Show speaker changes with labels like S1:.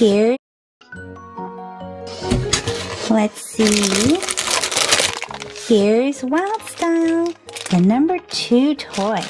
S1: Here, let's see. Here's Wild Style, the number two toy.